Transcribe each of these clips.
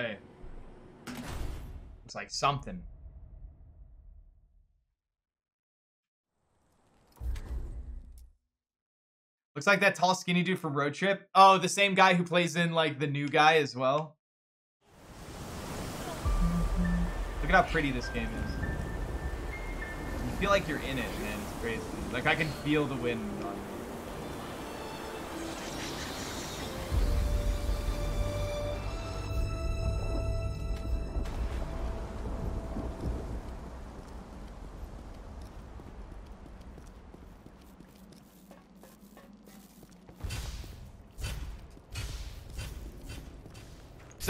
away. Looks like something. Looks like that tall skinny dude from Road Trip. Oh, the same guy who plays in like the new guy as well. Look at how pretty this game is. You feel like you're in it, man. It's crazy. Like I can feel the wind on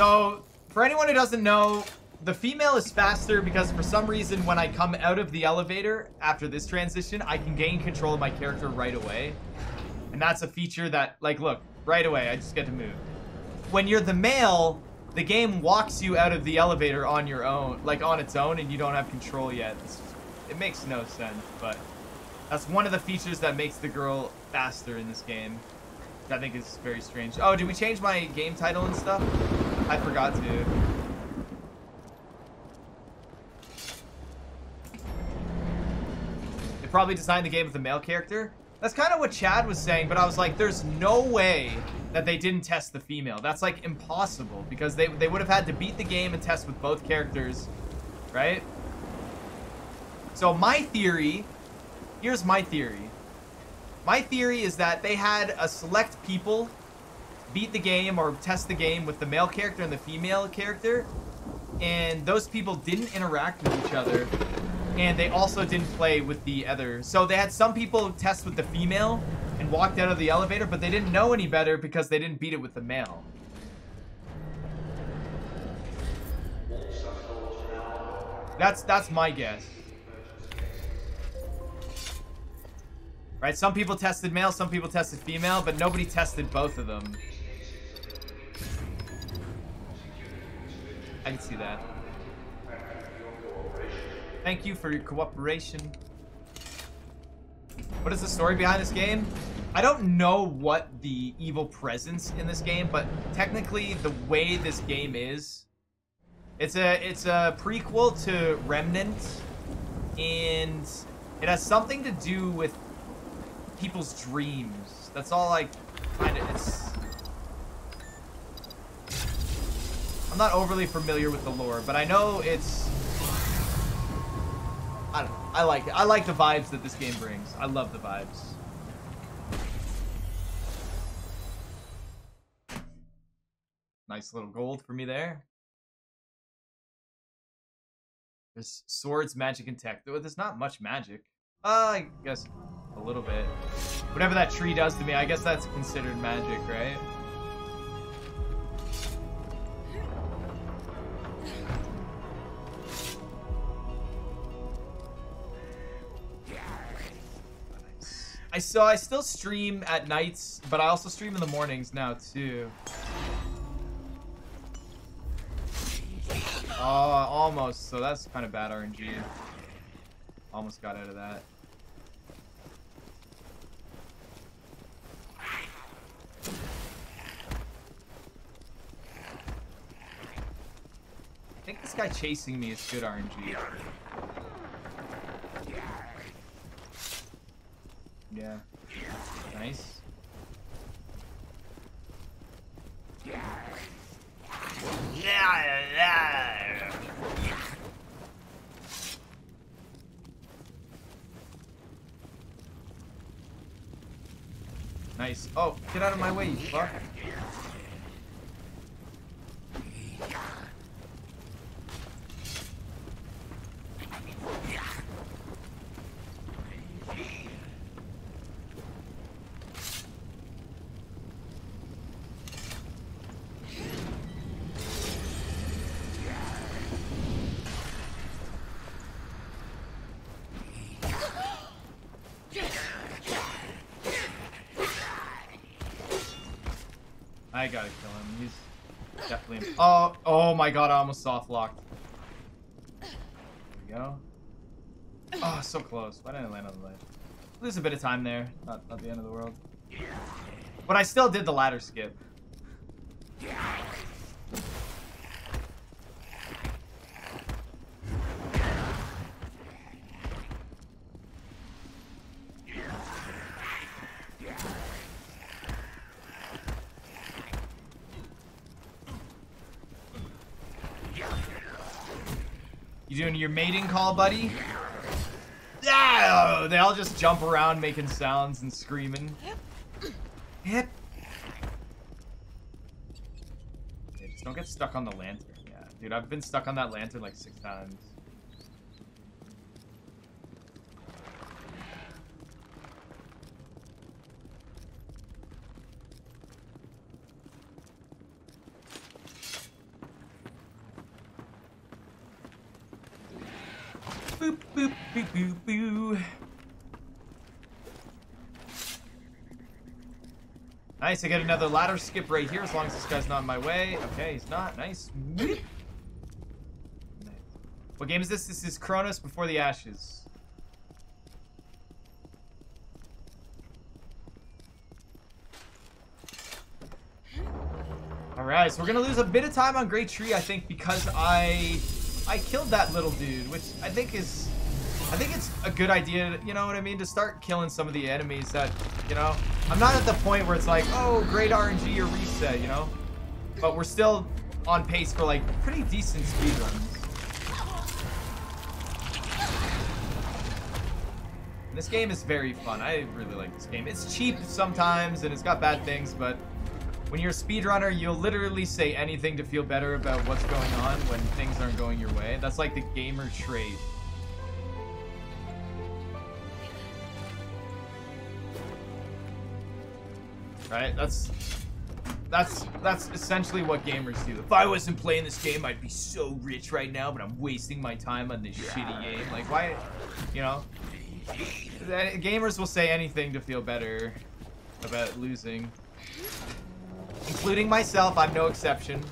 So, for anyone who doesn't know, the female is faster because for some reason when I come out of the elevator after this transition, I can gain control of my character right away. And that's a feature that, like, look, right away, I just get to move. When you're the male, the game walks you out of the elevator on your own, like on its own, and you don't have control yet. It's, it makes no sense, but that's one of the features that makes the girl faster in this game. I think is very strange. Oh, did we change my game title and stuff? I forgot to. They probably designed the game with a male character. That's kind of what Chad was saying, but I was like, there's no way that they didn't test the female. That's like impossible because they, they would have had to beat the game and test with both characters, right? So my theory, here's my theory. My theory is that they had a select people beat the game or test the game with the male character and the female character, and those people didn't interact with each other, and they also didn't play with the other. So they had some people test with the female and walked out of the elevator, but they didn't know any better because they didn't beat it with the male. That's that's my guess. Right, some people tested male, some people tested female, but nobody tested both of them. I can see that. Thank you for your cooperation. What is the story behind this game? I don't know what the evil presence in this game, but technically the way this game is, it's a it's a prequel to Remnant, and it has something to do with people's dreams. That's all I kind of it's. I'm not overly familiar with the lore, but I know it's. I don't know. I like it. I like the vibes that this game brings. I love the vibes. Nice little gold for me there. There's swords, magic, and tech. Though there's not much magic. Uh, I guess a little bit. Whatever that tree does to me, I guess that's considered magic, right? I so I still stream at nights, but I also stream in the mornings now too. Oh, almost. So that's kind of bad RNG. Almost got out of that. I think this guy chasing me is good RNG. Yeah. Nice. Nice. Oh, get out of my way, you fuck. I gotta kill him. He's definitely. Oh, oh my god! I almost soft locked. There we go. Oh, so close. Why didn't I land on the ledge? Lose a bit of time there. Not, not the end of the world. But I still did the ladder skip. Doing your mating call, buddy? Yeah! They all just jump around making sounds and screaming. Hip. Hey, just don't get stuck on the lantern. Yeah, dude, I've been stuck on that lantern like six times. Nice, I get another ladder skip right here as long as this guy's not in my way. Okay, he's not. Nice. What game is this? This is Chronos Before the Ashes. Alright, so we're gonna lose a bit of time on Great Tree, I think, because I I killed that little dude, which I think is... I think it's a good idea, you know what I mean, to start killing some of the enemies that, you know... I'm not at the point where it's like, oh, great RNG or reset, you know? But we're still on pace for, like, pretty decent speedruns. This game is very fun. I really like this game. It's cheap sometimes, and it's got bad things, but when you're a speedrunner, you'll literally say anything to feel better about what's going on when things aren't going your way. That's like the gamer trait. Right? That's that's that's essentially what gamers do. If I wasn't playing this game, I'd be so rich right now, but I'm wasting my time on this shitty game. Like why, you know? Gamers will say anything to feel better about losing. Including myself, I'm no exception.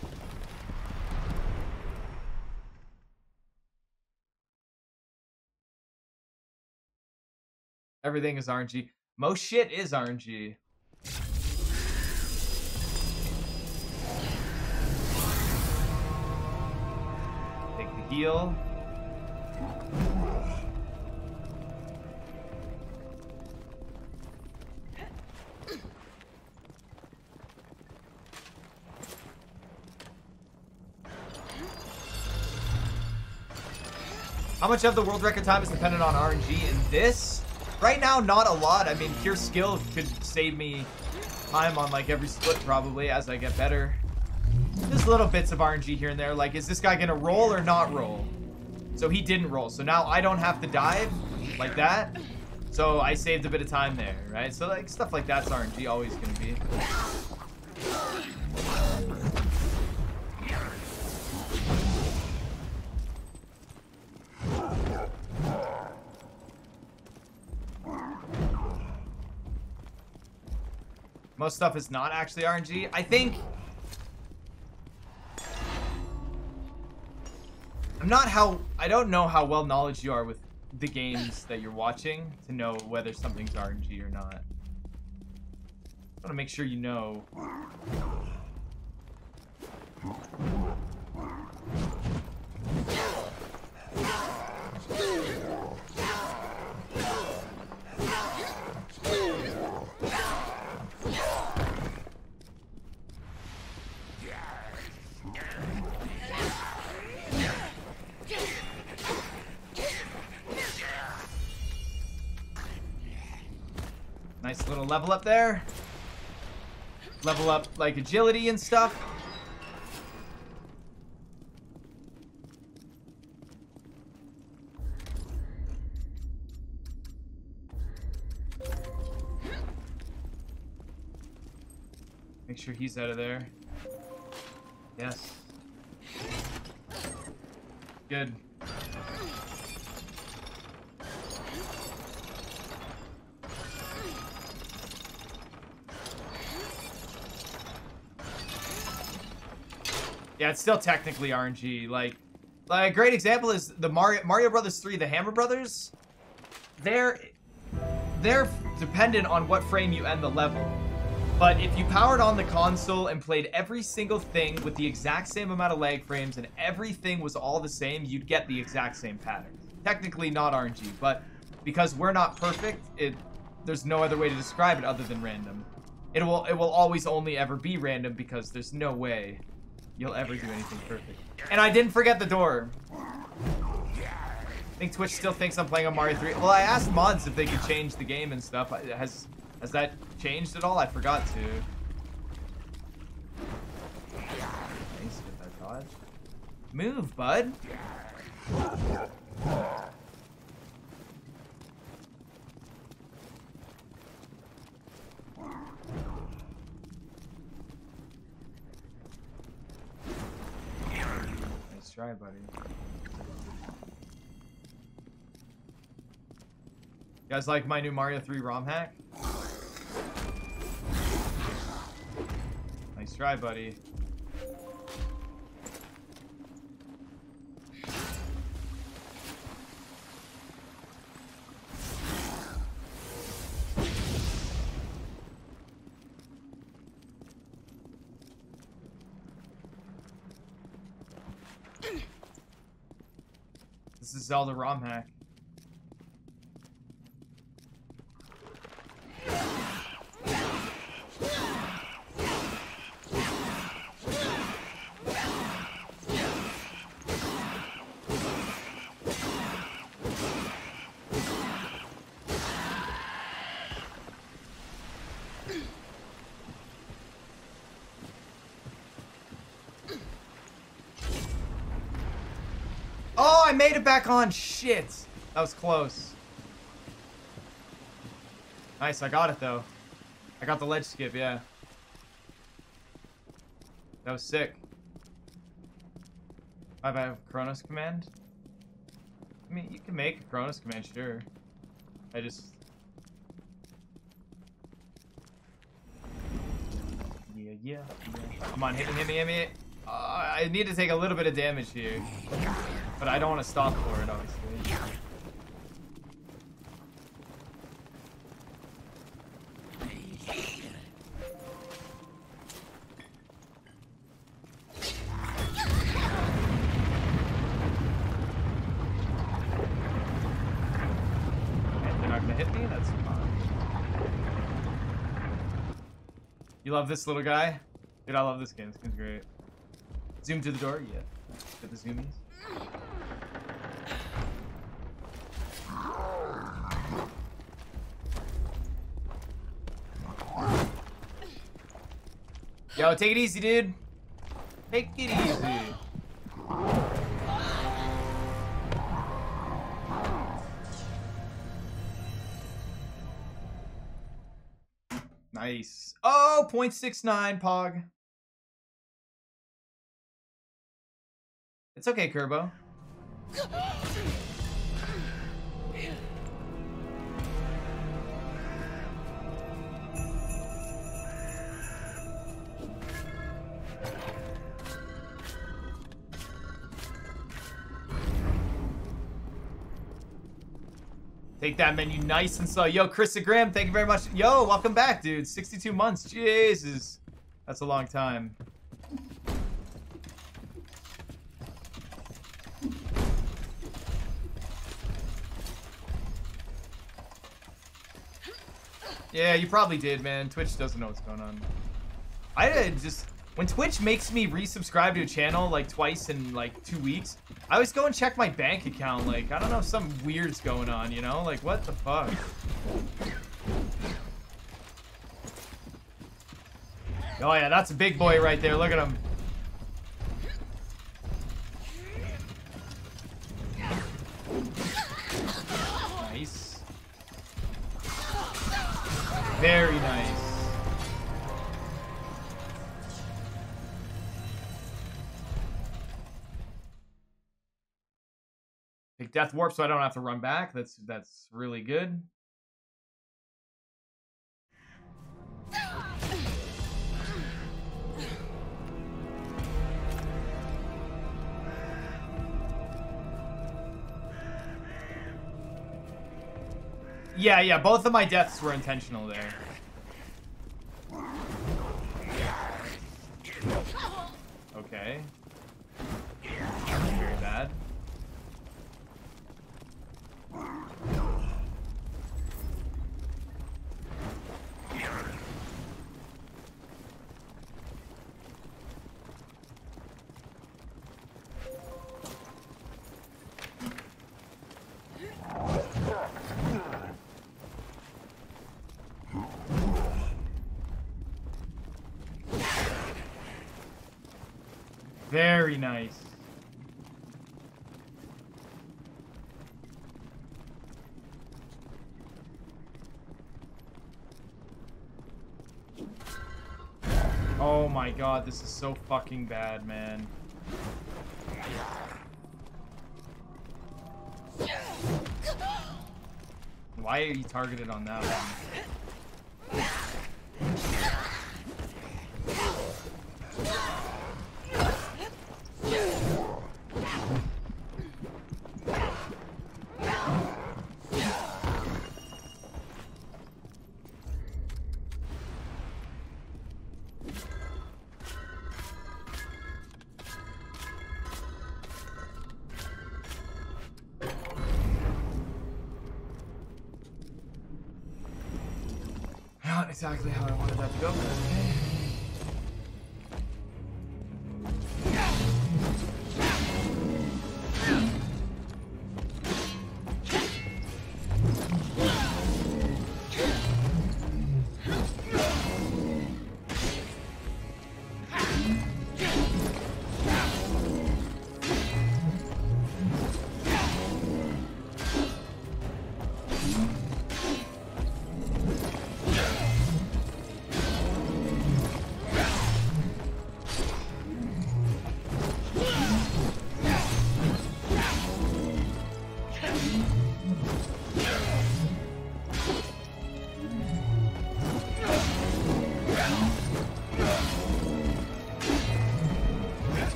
Everything is RNG. Most shit is RNG. Heal. How much of the world record time is dependent on RNG in this? Right now, not a lot. I mean, pure skill could save me time on like every split probably as I get better. Little bits of RNG here and there. Like, is this guy gonna roll or not roll? So he didn't roll. So now I don't have to dive like that. So I saved a bit of time there, right? So like stuff like that's RNG always gonna be. Most stuff is not actually RNG. I think... I'm not how... I don't know how well knowledge you are with the games that you're watching to know whether something's RNG or not. I want to make sure you know. Nice little level up there. Level up, like, agility and stuff. Make sure he's out of there. Yes. Good. Yeah, it's still technically RNG. Like, like a great example is the Mario Mario Brothers 3, the Hammer Brothers. They're they're dependent on what frame you end the level. But if you powered on the console and played every single thing with the exact same amount of lag frames and everything was all the same, you'd get the exact same pattern. Technically not RNG, but because we're not perfect, it there's no other way to describe it other than random. It will it will always only ever be random because there's no way you'll ever do anything perfect. And I didn't forget the door. I think Twitch still thinks I'm playing on Mario 3. Well, I asked mods if they could change the game and stuff. Has has that changed at all? I forgot to. Nice, get that dodge. Move, bud. Nice try, buddy. You guys like my new Mario 3 ROM hack? Nice try, buddy. Zelda ROM hack. Oh, I made it back on. Shit. That was close. Nice, I got it though. I got the ledge skip, yeah. That was sick. I have a Chronos command. I mean, you can make a Chronos command, sure. I just... Yeah, yeah, yeah. Come on, hit me, hit me, hit me. Uh, I need to take a little bit of damage here. But I don't want to stop for it, obviously. They're not gonna hit me? That's. You love this little guy? Dude, I love this game. This game's great. Zoom to the door? Yeah. Get the zoomies. Yo, take it easy, dude. Take it easy. Nice. Oh, 0.69 Pog. It's okay, Kerbo. Take that menu nice and slow. Yo, Chris Graham, thank you very much. Yo, welcome back, dude. 62 months. Jesus. That's a long time. Yeah, you probably did, man. Twitch doesn't know what's going on. I just... When Twitch makes me resubscribe to a channel, like, twice in, like, two weeks, I always go and check my bank account. Like, I don't know, something weird's going on, you know? Like, what the fuck? Oh, yeah, that's a big boy right there. Look at him. Death warp so I don't have to run back. That's that's really good. Yeah, yeah, both of my deaths were intentional there. Okay. Very bad. Very nice. Oh my god, this is so fucking bad, man. Why are you targeted on that one? Exactly how I wanted that to go,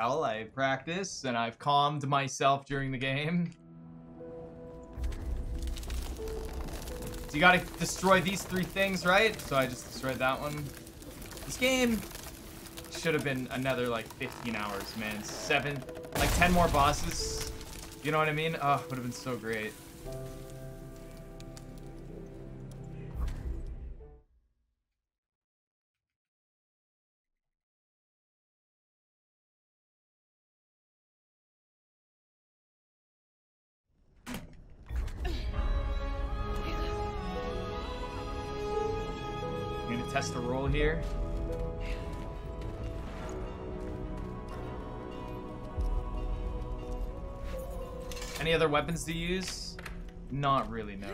tell, I practice and I've calmed myself during the game. So you gotta destroy these three things, right? So I just destroyed that one. This game should have been another like 15 hours, man. Seven, like 10 more bosses. You know what I mean? Oh, would have been so great. Weapons to use? Not really, no.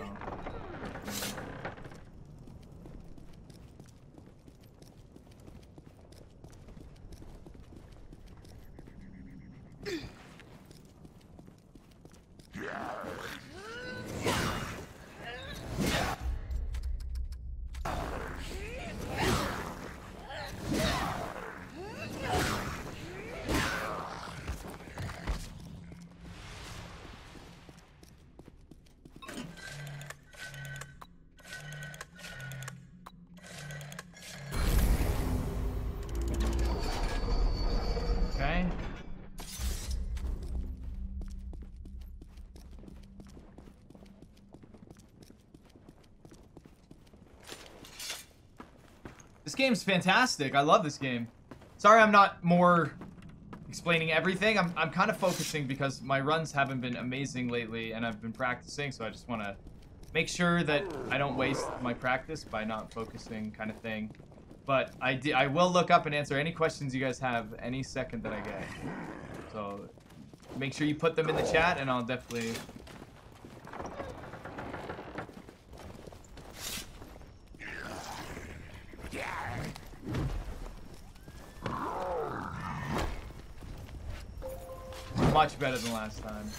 Okay. This game's fantastic. I love this game. Sorry I'm not more explaining everything. I'm, I'm kind of focusing because my runs haven't been amazing lately and I've been practicing, so I just want to make sure that I don't waste my practice by not focusing kind of thing. But I, di- I will look up and answer any questions you guys have any second that I get. So make sure you put them in the chat and I'll definitely... Better than last time.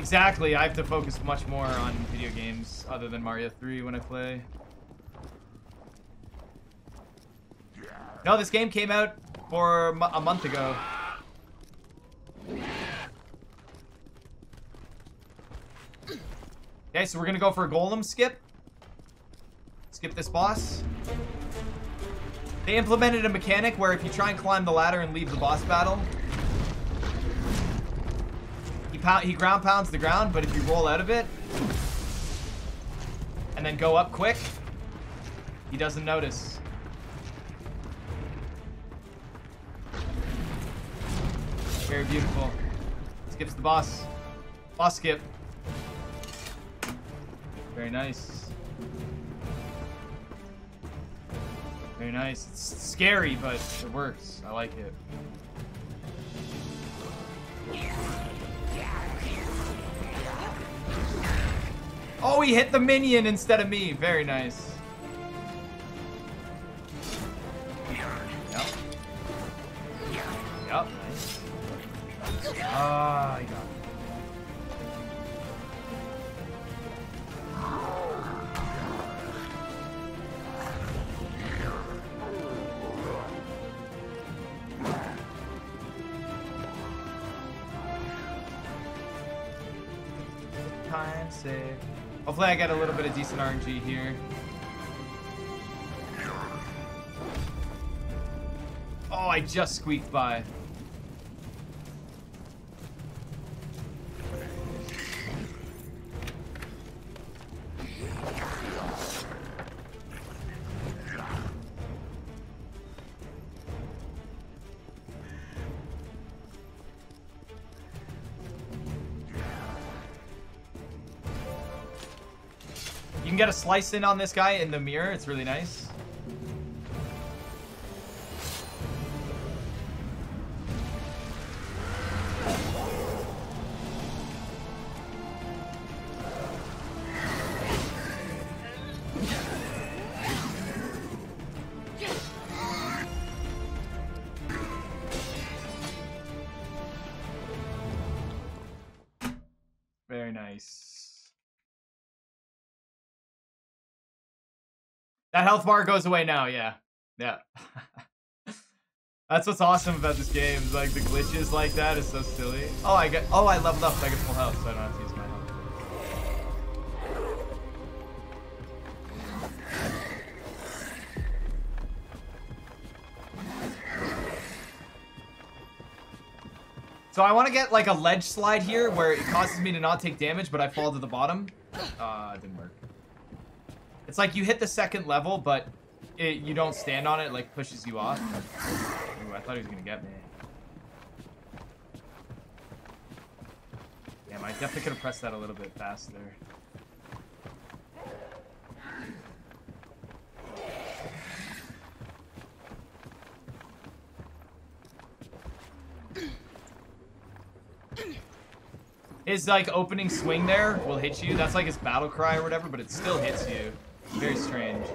Exactly, I have to focus much more on video games other than Mario 3 when I play. No, this game came out for a month ago. Okay, so we're gonna go for a golem skip. Skip this boss. They implemented a mechanic where if you try and climb the ladder and leave the boss battle, he, pound, he ground pounds the ground, but if you roll out of it and then go up quick, he doesn't notice. Very beautiful. Skips the boss. Boss skip. Very nice. Very nice. It's scary, but it works. I like it. Oh, he hit the minion instead of me. Very nice. Yep. Yep. Nice. Ah, I got it. Hopefully I get a little bit of decent RNG here. Oh, I just squeaked by. Slice in on this guy in the mirror. It's really nice. That health bar goes away now, yeah. Yeah. That's what's awesome about this game. Like the glitches like that is so silly. Oh, I get. Oh, I leveled up. So I get full health, so I don't have to use my health. So I want to get like a ledge slide here where it causes me to not take damage, but I fall to the bottom. Uh, didn't work. It's like you hit the second level, but it, you don't stand on it, it like pushes you off. Ooh, I thought he was gonna get me. Damn, I definitely could have pressed that a little bit faster. His like opening swing there will hit you. That's like his battle cry or whatever, but it still hits you. Very strange.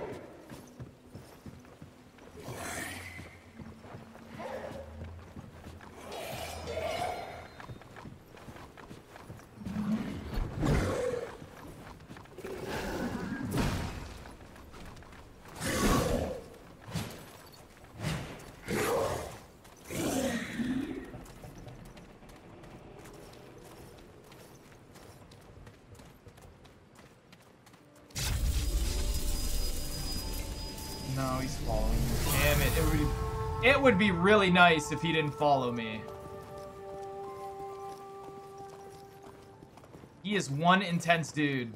No, he's following me. Damn it. It would, be, it would be really nice if he didn't follow me. He is one intense dude.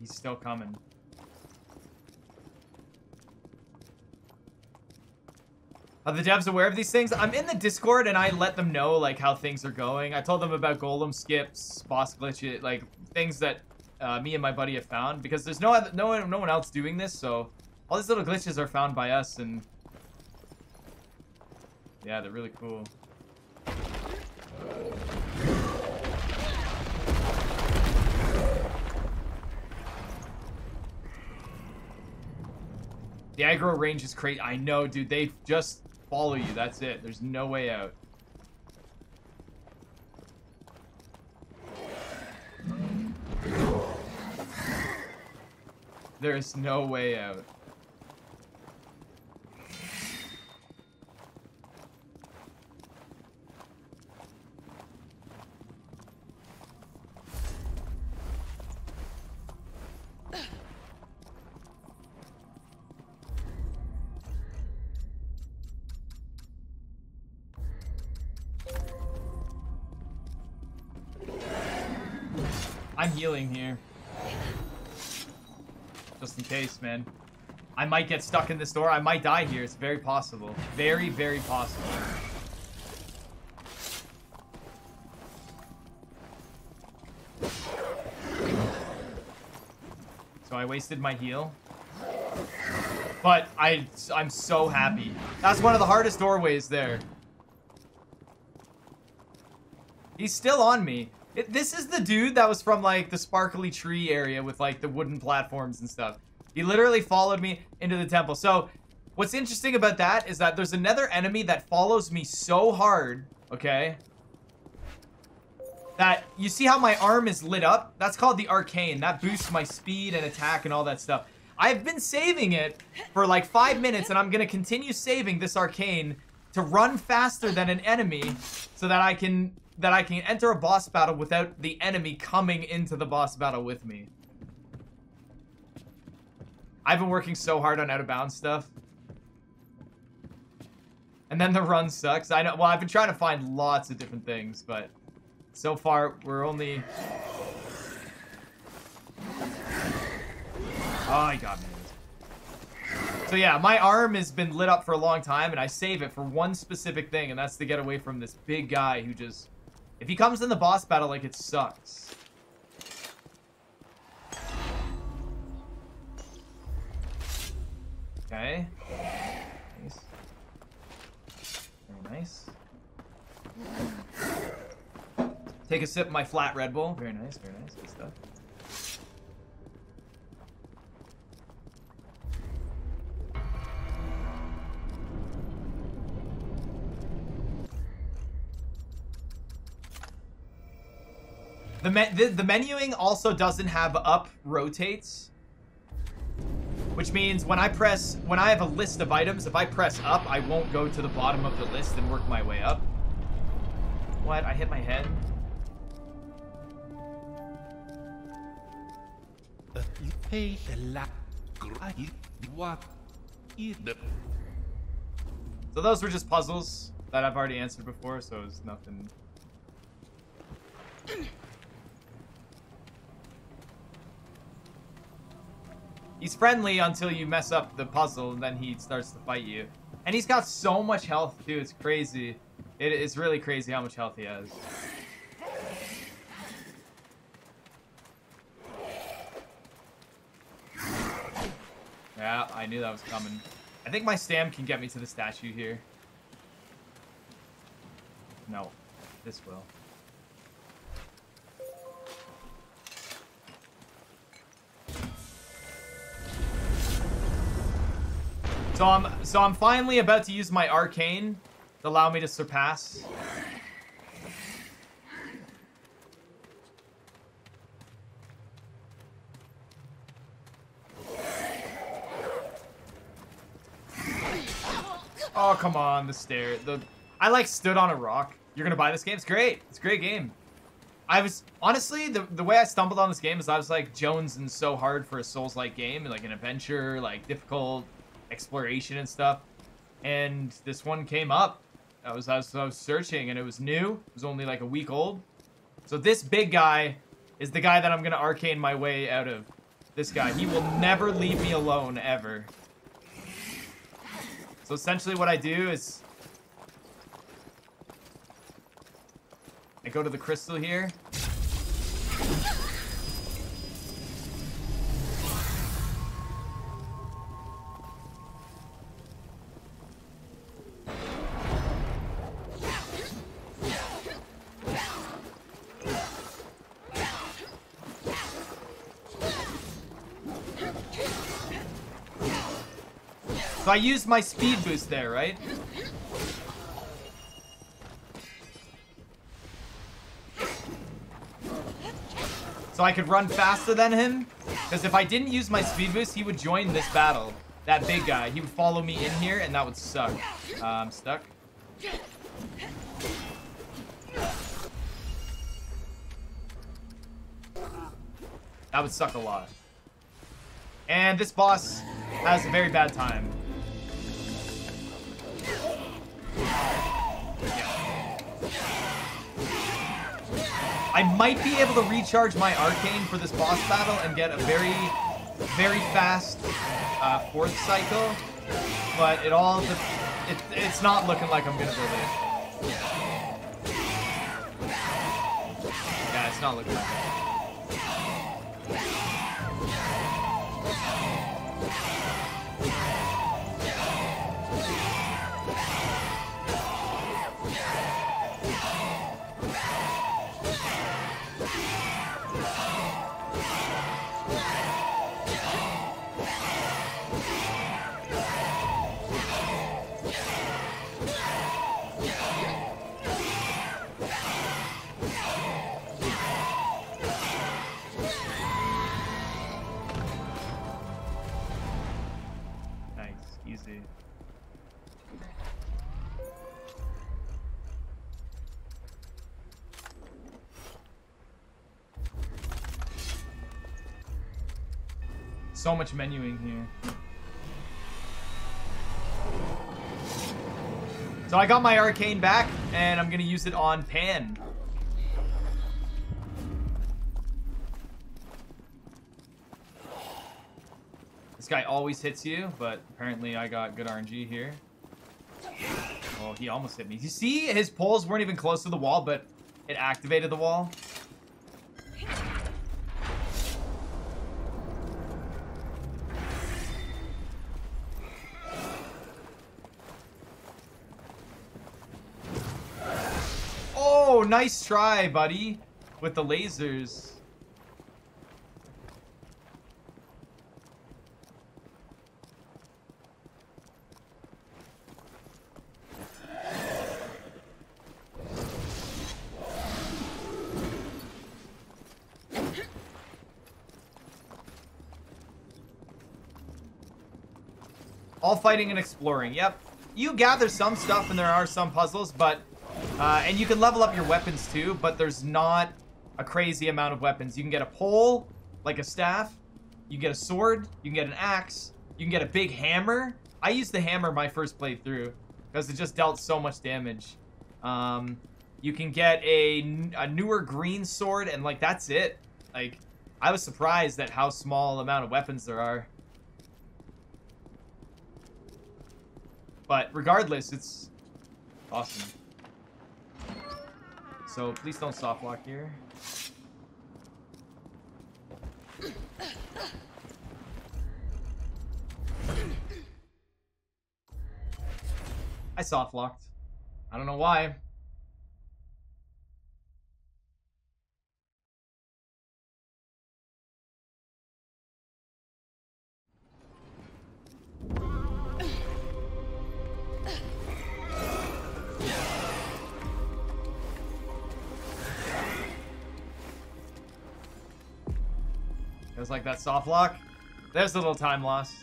He's still coming. Are the devs aware of these things? I'm in the Discord and I let them know like how things are going. I told them about golem skips, boss glitches, like things that uh, me and my buddy have found because there's no other, no one no one else doing this. So all these little glitches are found by us and yeah, they're really cool. The aggro range is crazy. I know, dude. They just follow you. That's it. There's no way out. There's no way out. I'm healing here. Just in case, man. I might get stuck in this door. I might die here. It's very possible. Very, very possible. So I wasted my heal. But I, I'm so happy. That's one of the hardest doorways there. He's still on me. This is the dude that was from, like, the sparkly tree area with, like, the wooden platforms and stuff. He literally followed me into the temple. So, what's interesting about that is that there's another enemy that follows me so hard, okay? That, you see how my arm is lit up? That's called the arcane. That boosts my speed and attack and all that stuff. I've been saving it for like five minutes and I'm going to continue saving this arcane to run faster than an enemy so that I can that I can enter a boss battle without the enemy coming into the boss battle with me. I've been working so hard on out of bounds stuff. And then the run sucks. I know. Well, I've been trying to find lots of different things, but so far we're only. Ah, oh, he got me. So yeah, my arm has been lit up for a long time, and I save it for one specific thing, and that's to get away from this big guy who just if he comes in the boss battle, like, it sucks. Okay. Nice. Very nice. Take a sip of my flat Red Bull. Very nice, very nice. Good stuff. The, me the, the menuing also doesn't have up rotates. Which means when I press, when I have a list of items, if I press up, I won't go to the bottom of the list and work my way up. What? I hit my head? So those were just puzzles that I've already answered before, so it's nothing... He's friendly until you mess up the puzzle, and then he starts to fight you. And he's got so much health, too. It's crazy. It is really crazy how much health he has. Yeah, I knew that was coming. I think my stam can get me to the statue here. No, this will. So I'm so I'm finally about to use my arcane to allow me to surpass. Oh, come on, the stair. The I like stood on a rock. You're gonna buy this game? It's great. It's a great game. I was honestly the the way I stumbled on this game is I was like Jones and so hard for a Souls-like game, like an adventure, like difficult, exploration and stuff. And this one came up. I was, I was, I was searching and it was new. It was only like a week old. So this big guy is the guy that I'm going to arcane my way out of. This guy. He will never leave me alone, ever. So essentially what I do is... I go to the crystal here. Used my speed boost there, right? So I could run faster than him? Because if I didn't use my speed boost, he would join this battle. That big guy. He would follow me in here, and that would suck. Uh, I'm stuck. That would suck a lot. And this boss has a very bad time. I might be able to recharge my arcane for this boss battle and get a very, very fast uh, fourth cycle, but it all, it, it's not looking like I'm gonna do it. Yeah, it's not looking like it. So much menuing here. So I got my arcane back, and I'm gonna use it on Pan. This guy always hits you, but apparently I got good RNG here. Oh, he almost hit me. You see, his poles weren't even close to the wall, but it activated the wall. Nice try, buddy. With the lasers. All fighting and exploring. Yep. You gather some stuff and there are some puzzles, but uh, and you can level up your weapons too, but there's not a crazy amount of weapons. You can get a pole, like a staff. You can get a sword. You can get an axe. You can get a big hammer. I used the hammer my first playthrough because it just dealt so much damage. Um, you can get a, a newer green sword, and like that's it. Like, I was surprised at how small amount of weapons there are. But regardless, it's awesome. So please don't soft lock here. I soft locked. I don't know why. Feels like that soft lock. There's a little time loss.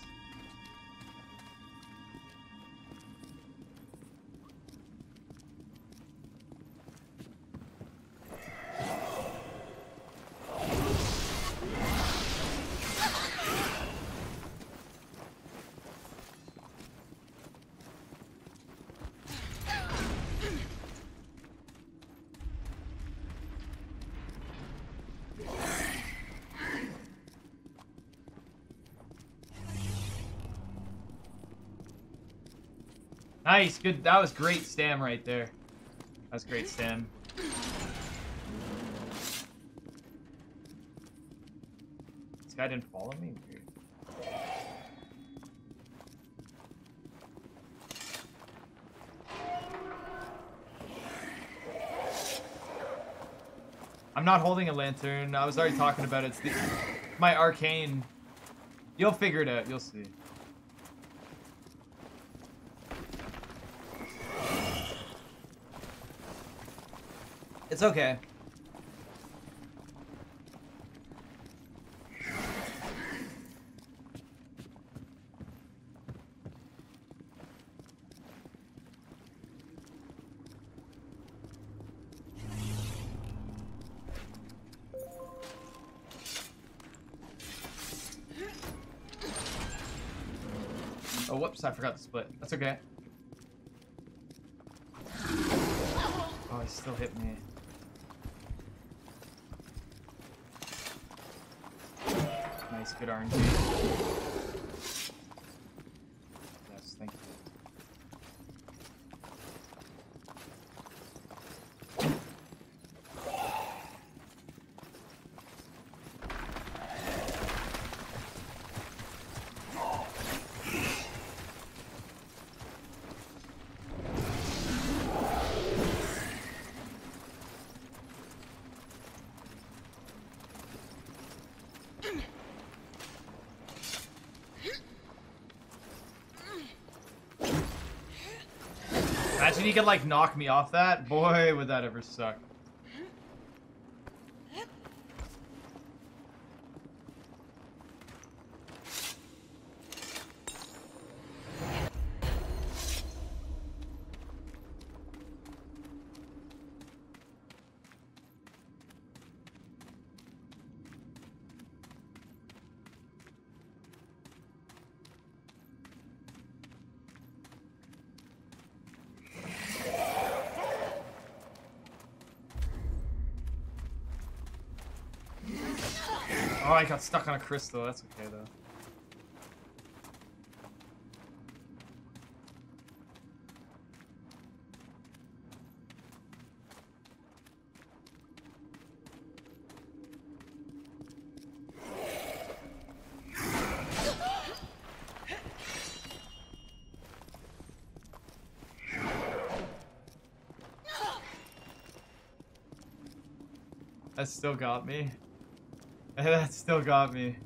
Nice, good. That was great stam right there. That's great stam. This guy didn't follow me? Weird. I'm not holding a lantern. I was already talking about it. It's the, my arcane. You'll figure it out. You'll see. It's okay. Oh, whoops, I forgot to split. That's okay. Nice, good RNG. Imagine he could like knock me off that. Boy, would that ever suck. Oh, I got stuck on a crystal. That's okay, though. That still got me. that still got me.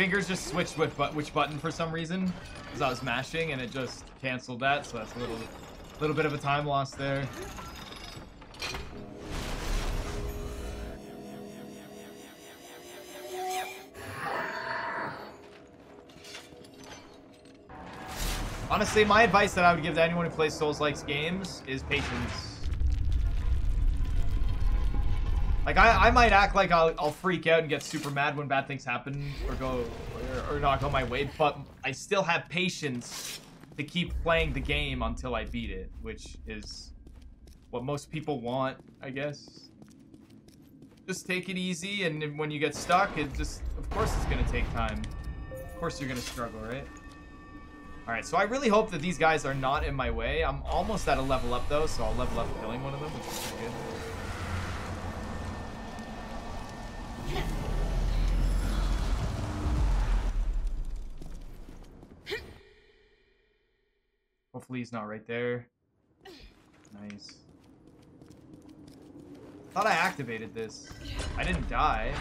Fingers just switched with but which button for some reason, because I was mashing and it just canceled that, so that's a little, little bit of a time loss there. Honestly, my advice that I would give to anyone who plays Souls-like games is patience. Like, I, I might act like I'll, I'll freak out and get super mad when bad things happen or go, or, or not go my way, but I still have patience to keep playing the game until I beat it, which is what most people want, I guess. Just take it easy, and when you get stuck, it just, of course it's gonna take time. Of course you're gonna struggle, right? Alright, so I really hope that these guys are not in my way. I'm almost at a level up, though, so I'll level up killing one of them, which is pretty good. Hopefully he's not right there. Nice. Thought I activated this. I didn't die.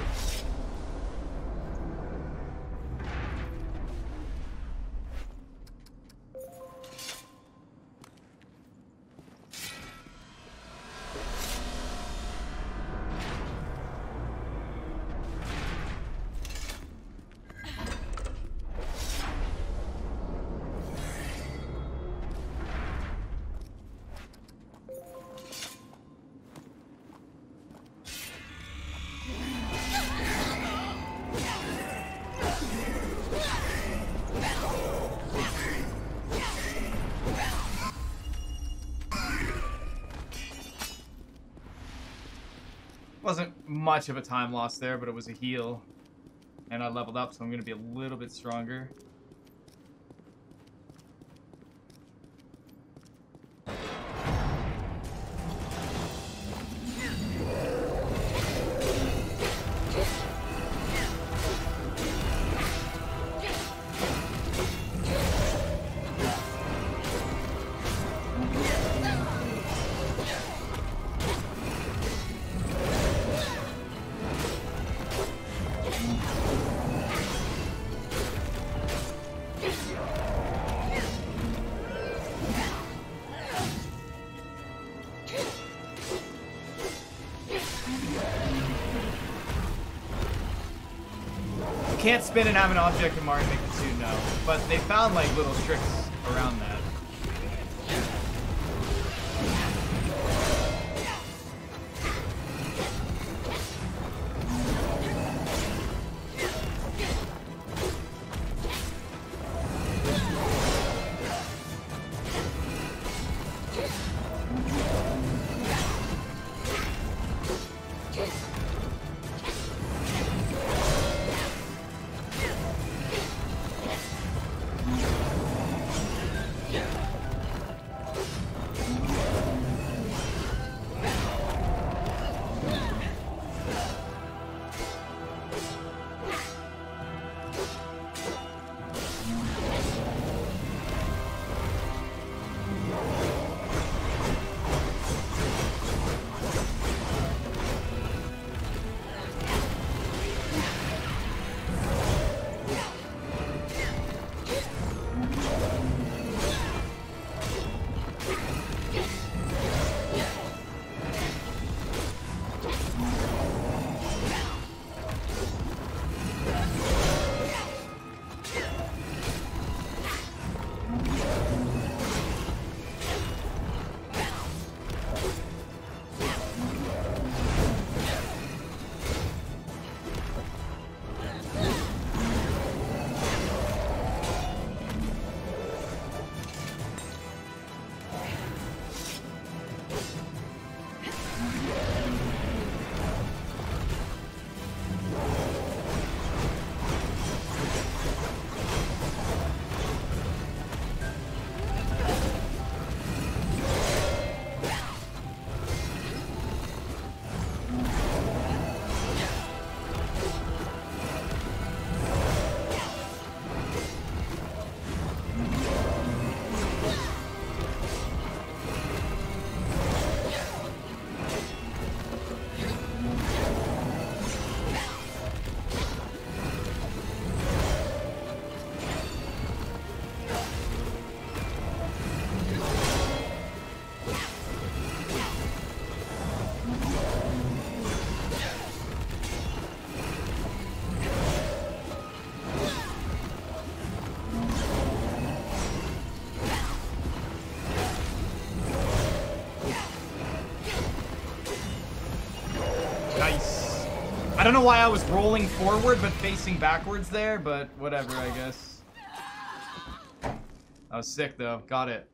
Much of a time loss there, but it was a heal. And I leveled up, so I'm going to be a little bit stronger. Spin and have an object in Mario Maker 2, no. But they found like little tricks don't know why I was rolling forward but facing backwards there, but whatever, I guess. I was sick though. Got it.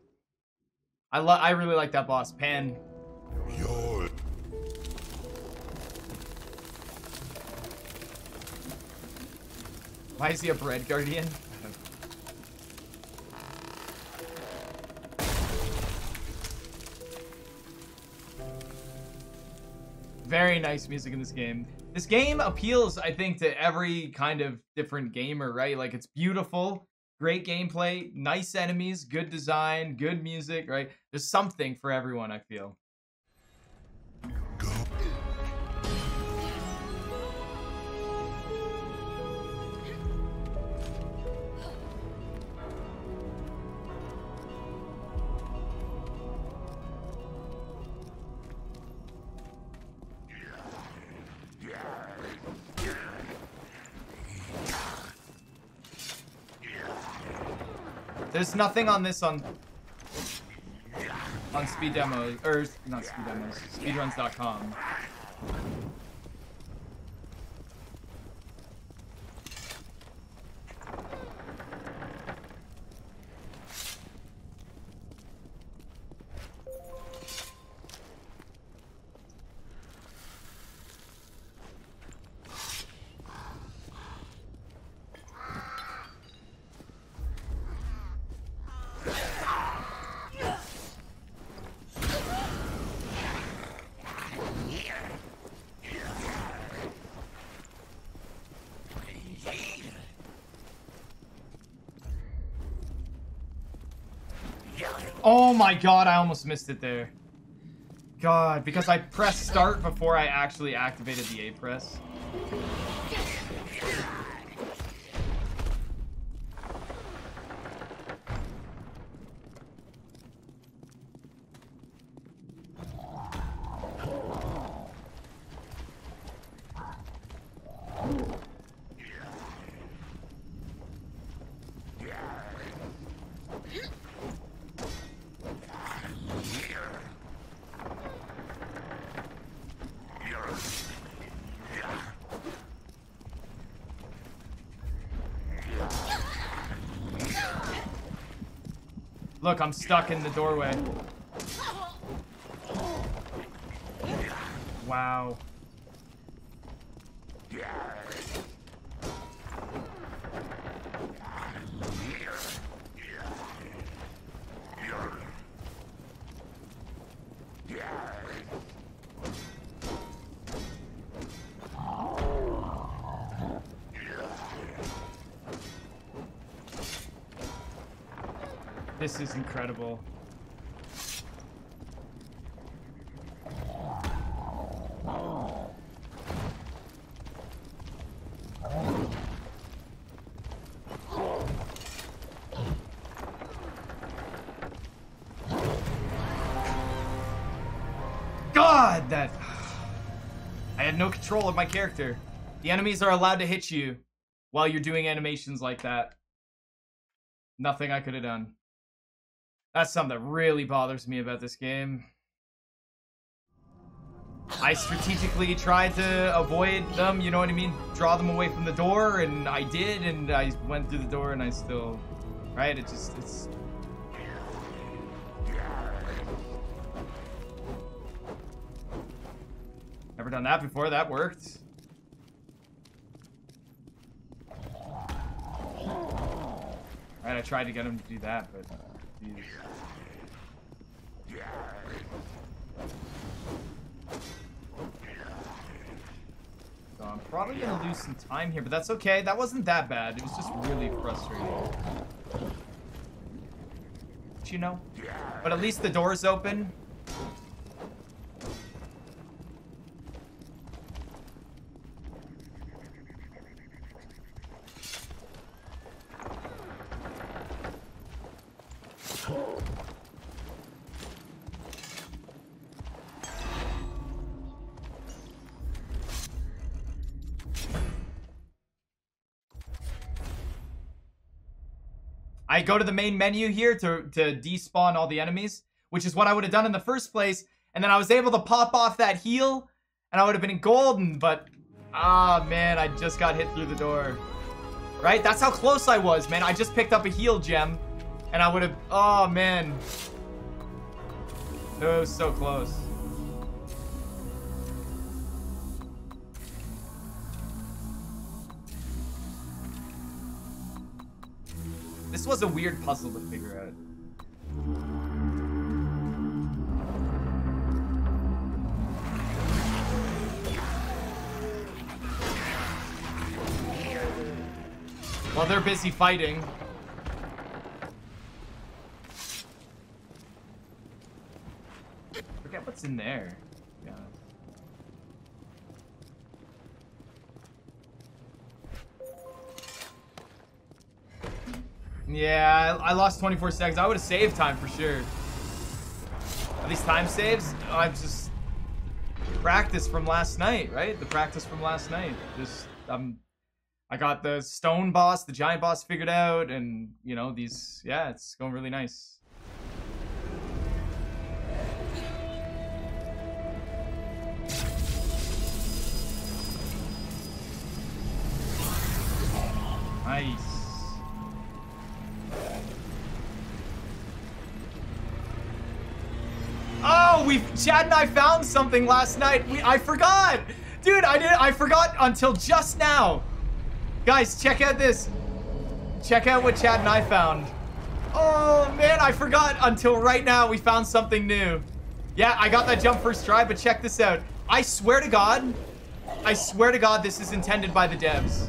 I I really like that boss, Pan. Why is he a bread guardian? Very nice music in this game. This game appeals, I think, to every kind of different gamer, right? Like, it's beautiful, great gameplay, nice enemies, good design, good music, right? There's something for everyone, I feel. There's nothing on this on on speed demos or not speed demos, speedruns.com. Oh my god, I almost missed it there. God, because I pressed start before I actually activated the A press. Look, I'm stuck in the doorway. Wow. This is incredible. God, that... I had no control of my character. The enemies are allowed to hit you while you're doing animations like that. Nothing I could have done. That's something that really bothers me about this game. I strategically tried to avoid them, you know what I mean? Draw them away from the door, and I did, and I went through the door, and I still... Right? It just, it's... Never done that before, that worked. Right, I tried to get him to do that, but... So I'm probably gonna lose some time here, but that's okay. That wasn't that bad. It was just really frustrating. But you know? But at least the door's open. Go to the main menu here to, to despawn all the enemies, which is what I would have done in the first place. And then I was able to pop off that heal, and I would have been golden, but... Ah, oh, man, I just got hit through the door. Right? That's how close I was, man. I just picked up a heal gem, and I would have... Oh, man. It was so close. This was a weird puzzle to figure out. While they're busy fighting. Forget what's in there. Yeah, I lost 24 seconds. I would have saved time for sure. At least time saves. I just practice from last night, right? The practice from last night. Just um, I got the stone boss, the giant boss figured out, and you know these. Yeah, it's going really. Nice. Chad and I found something last night. We I forgot. Dude, I did I forgot until just now. Guys, check out this. Check out what Chad and I found. Oh man, I forgot until right now we found something new. Yeah, I got that jump first try, but check this out. I swear to God, I swear to God this is intended by the devs.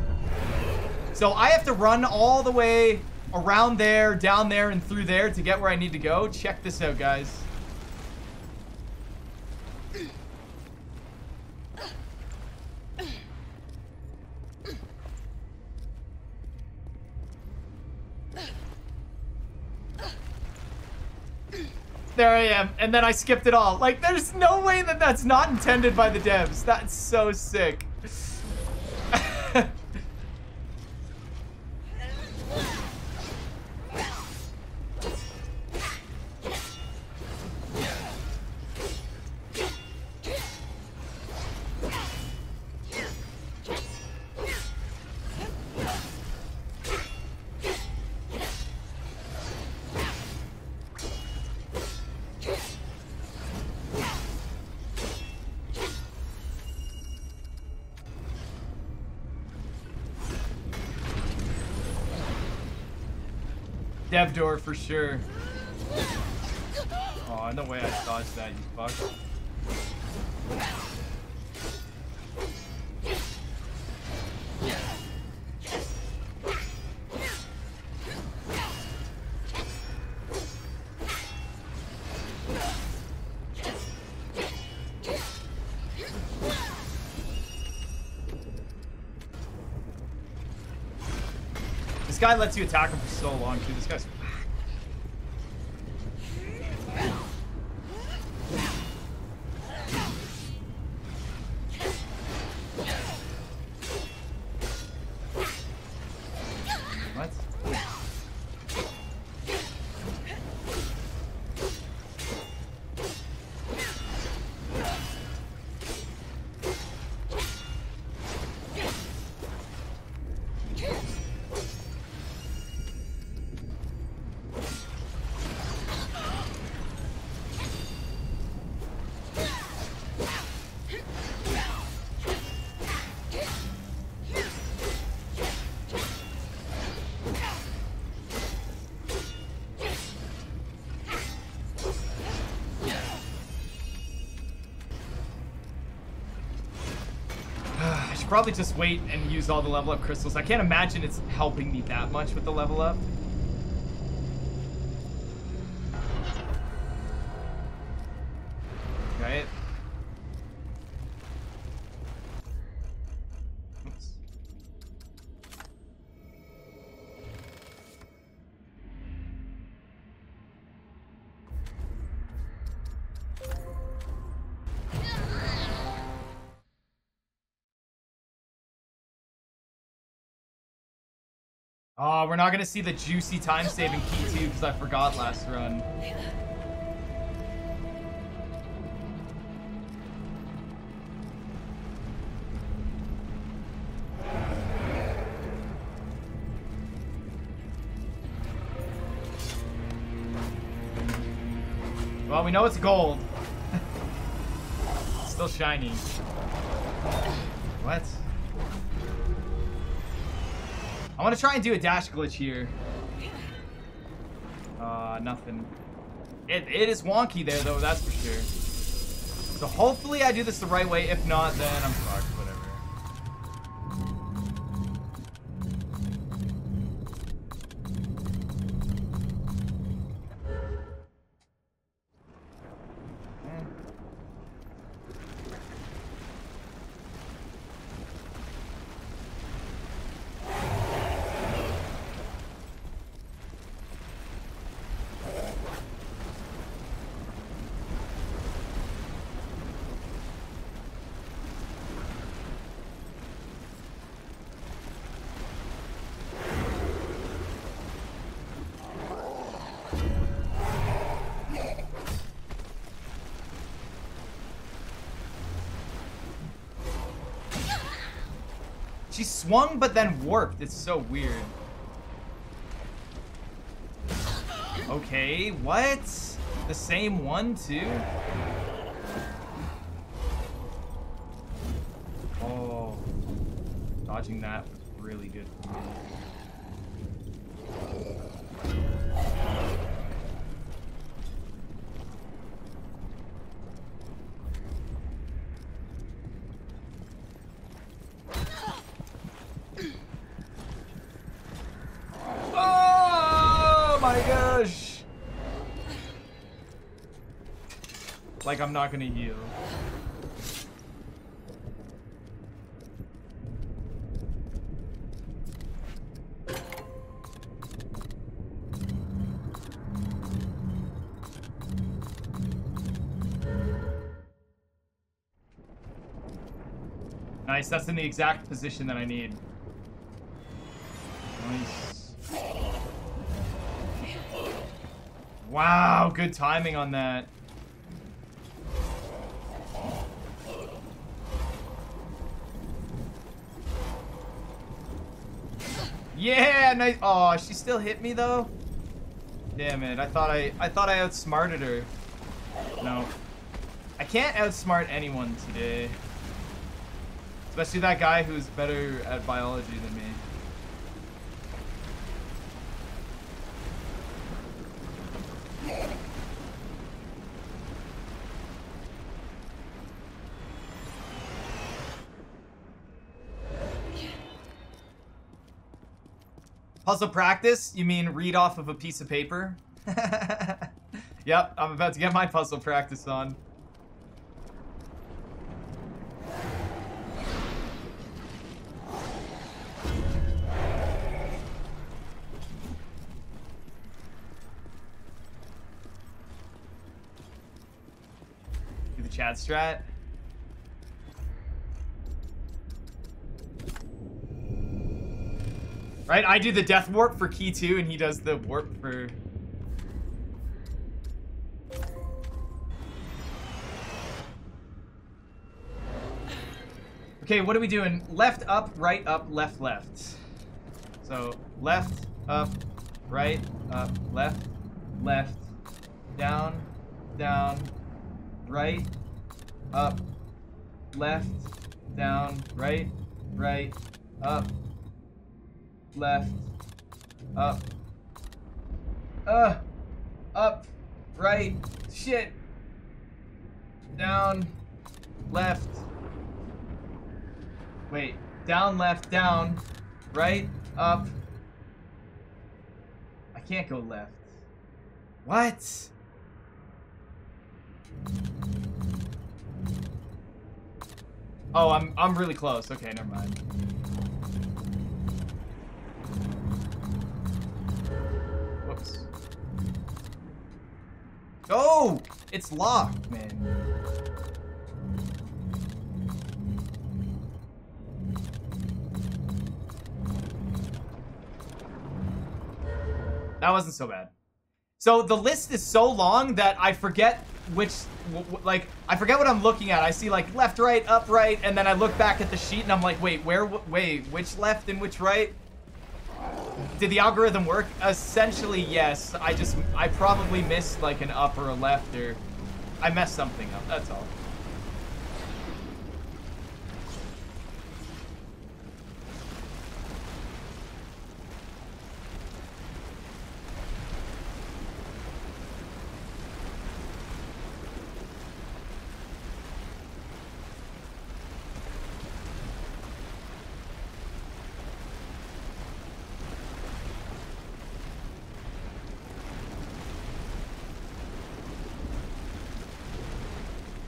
So I have to run all the way around there, down there, and through there to get where I need to go. Check this out, guys. There I am. And then I skipped it all. Like, there's no way that that's not intended by the devs. That's so sick. Dev door for sure. Oh, no way I dodged that, you fuck. Guy lets you attack him for so long, too. This guy's probably just wait and use all the level up crystals. I can't imagine it's helping me that much with the level up. Not gonna see the juicy time saving key too because I forgot last run. Well, we know it's gold. Still shiny. What? I want to try and do a dash glitch here. Uh, nothing. It, it is wonky there, though, that's for sure. So hopefully I do this the right way. If not, then I'm fucked. She swung, but then warped. It's so weird. Okay, what? The same one, too? Oh. Dodging that was really good for me. Like I'm not gonna heal. Nice, that's in the exact position that I need. Nice. Wow, good timing on that. Nice. Oh, she still hit me though. Damn it! I thought I I thought I outsmarted her. No, I can't outsmart anyone today. Especially that guy who's better at biology than me. Puzzle practice? You mean read off of a piece of paper? yep, I'm about to get my puzzle practice on. Do the chat strat. Right? I do the death warp for key 2 and he does the warp for... Okay, what are we doing? Left, up, right, up, left, left. So, left, up, right, up, left, left, down, down, right, up, left, down, right, right, up, left, up, uh, up, right, shit, down, left, wait, down, left, down, right, up, I can't go left. What? Oh, I'm I'm really close. Okay, never mind. Oh! It's locked, man. That wasn't so bad. So the list is so long that I forget which, like, I forget what I'm looking at. I see, like, left, right, up, right, and then I look back at the sheet and I'm like, wait, where, wait, which left and which right? Did the algorithm work? Essentially, yes. I just, I probably missed, like, an up or a left, or I messed something up, that's all.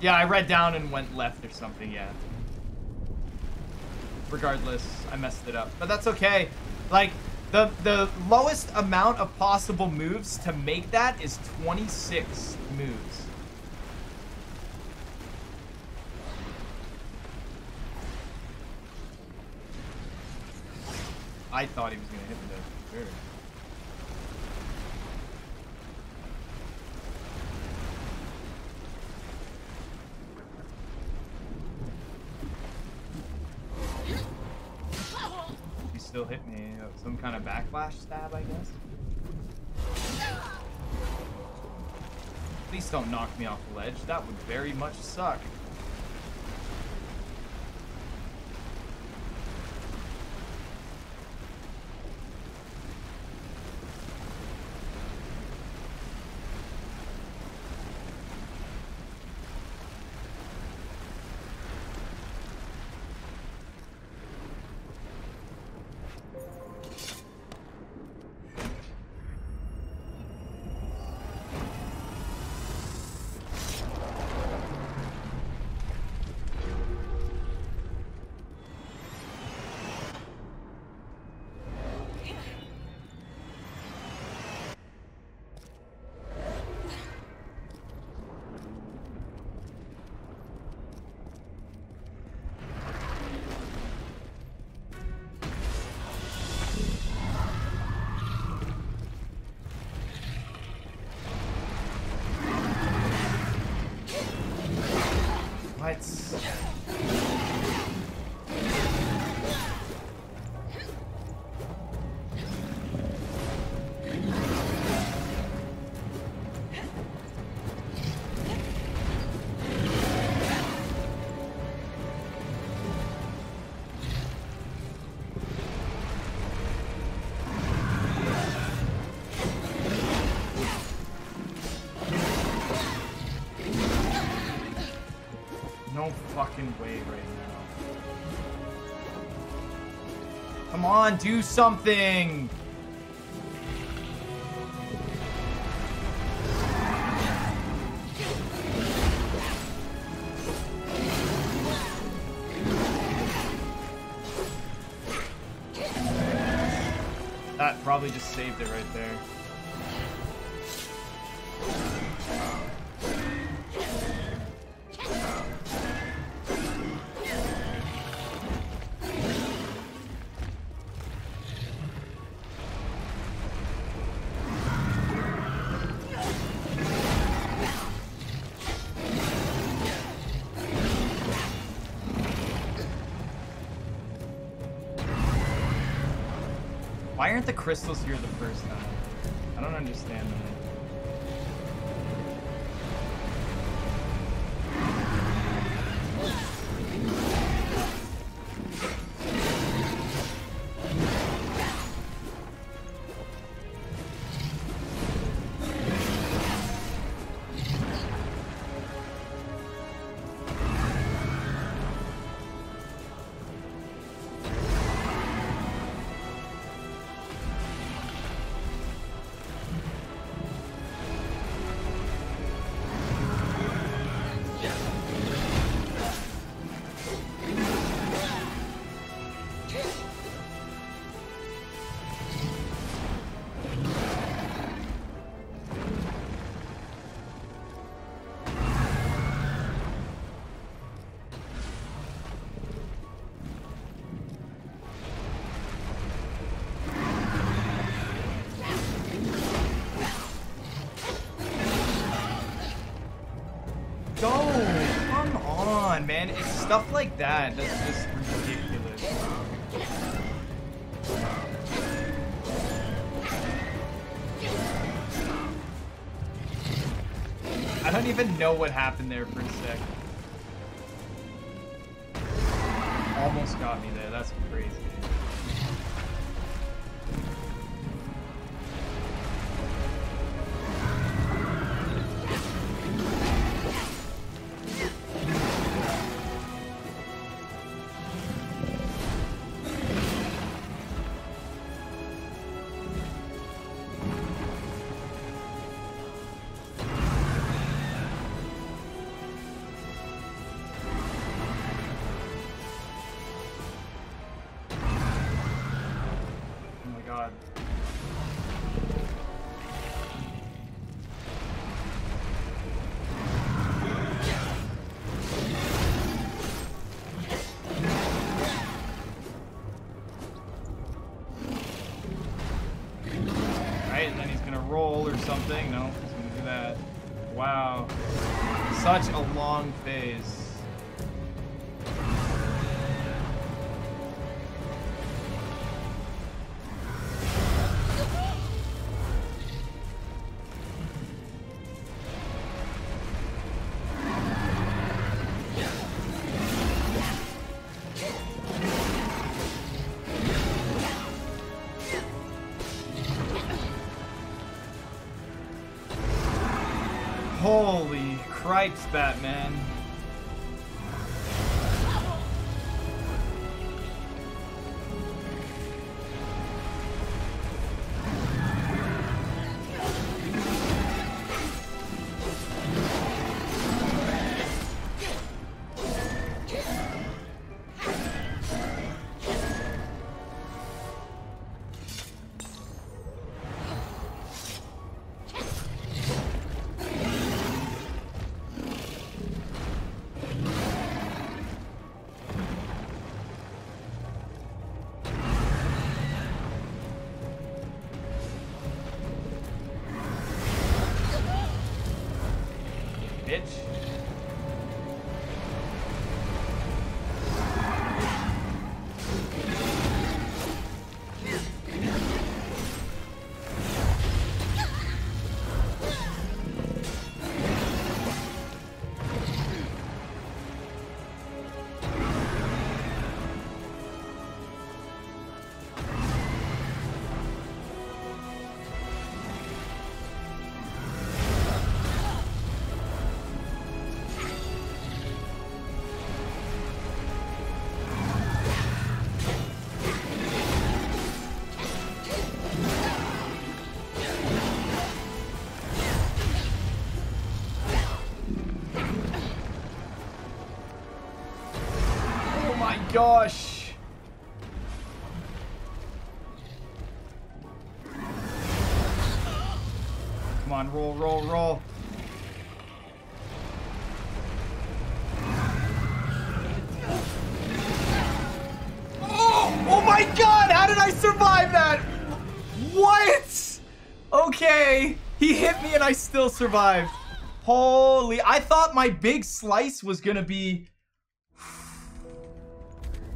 Yeah, I read down and went left or something, yeah. Regardless, I messed it up. But that's okay. Like, the, the lowest amount of possible moves to make that is 26 moves. I thought he was going to hit me there. Sure. still hit me. Some stab, I guess. Please don't knock me off the ledge. That would very much suck. on, do something! That probably just saved it right there. Crystals here the first time? I don't understand that. Stuff like that that's just ridiculous. I don't even know what happened there for a sec. God. Right, and then he's gonna roll or something. No, he's gonna do that. Wow. Such a long phase. Batman. Gosh! Come on, roll, roll, roll. Oh, oh my god, how did I survive that? What? Okay, he hit me and I still survived. Holy, I thought my big slice was gonna be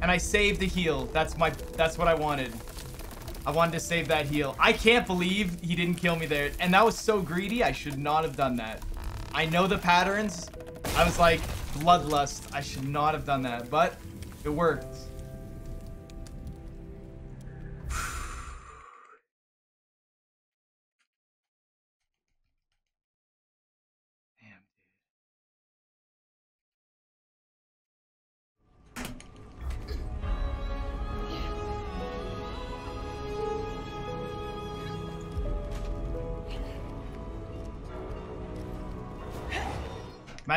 and I saved the heal. That's my, that's what I wanted. I wanted to save that heal. I can't believe he didn't kill me there. And that was so greedy. I should not have done that. I know the patterns. I was like, bloodlust. I should not have done that. But it worked.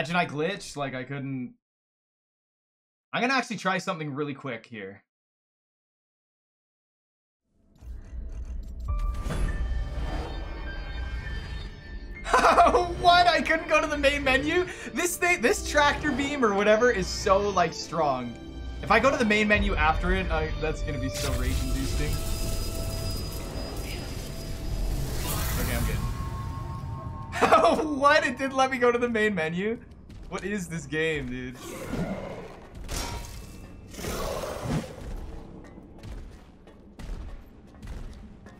Imagine I glitched, like I couldn't... I'm gonna actually try something really quick here. Oh what? I couldn't go to the main menu? This thing, this tractor beam or whatever is so, like, strong. If I go to the main menu after it, uh, that's gonna be so rage-inducing. Okay, I'm good. Oh what? It didn't let me go to the main menu? What is this game, dude?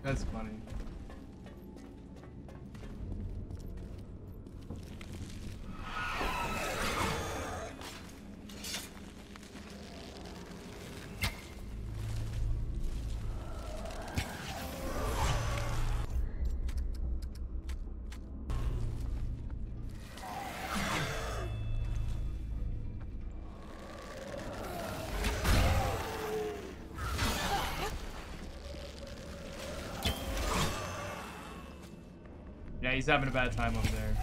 That's funny. He's having a bad time over there.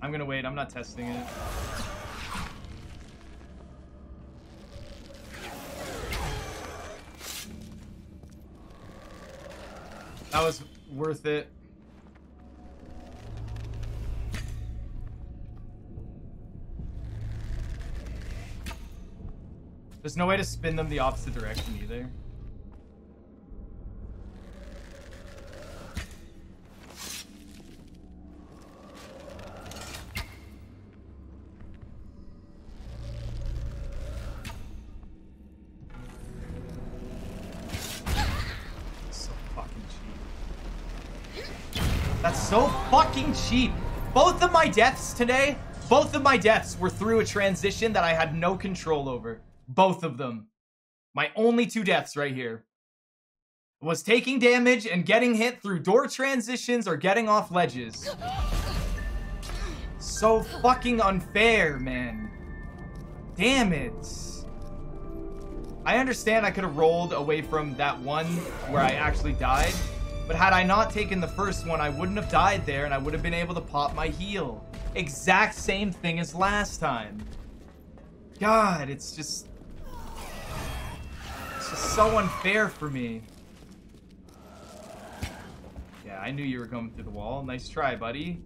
I'm gonna wait. I'm not testing it. That was worth it. There's no way to spin them the opposite direction either. So fucking cheap. That's so fucking cheap. Both of my deaths today, both of my deaths were through a transition that I had no control over. Both of them. My only two deaths right here. Was taking damage and getting hit through door transitions or getting off ledges. So fucking unfair, man. Damn it. I understand I could have rolled away from that one where I actually died. But had I not taken the first one, I wouldn't have died there and I would have been able to pop my heal. Exact same thing as last time. God, it's just just so unfair for me. Yeah, I knew you were coming through the wall. Nice try, buddy.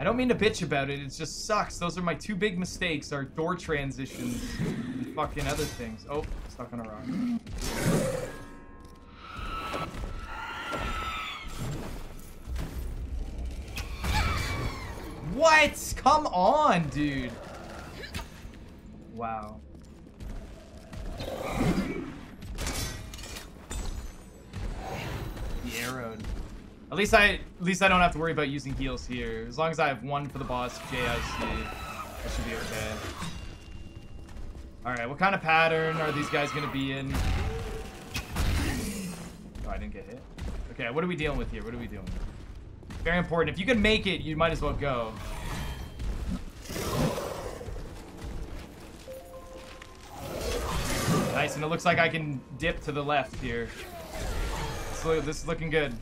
I don't mean to bitch about it. It just sucks. Those are my two big mistakes. Our door transitions and fucking other things. Oh, stuck on a rock. What? Come on, dude. Wow. Arrowed. At least I at least I don't have to worry about using heals here. As long as I have one for the boss JIC, that should be okay. Alright, what kind of pattern are these guys gonna be in? Oh, I didn't get hit. Okay, what are we dealing with here? What are we doing? With? Very important. If you can make it, you might as well go. Nice, and it looks like I can dip to the left here. This, this is looking good.